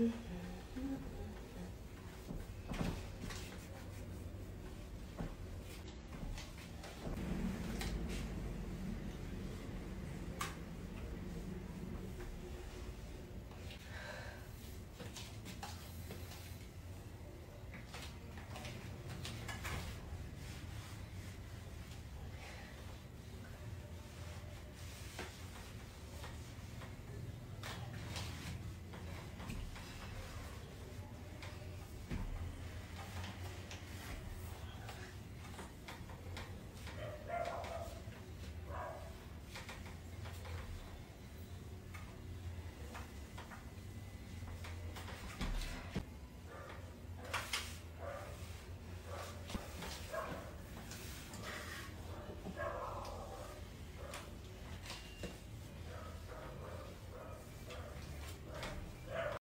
Mm-hmm.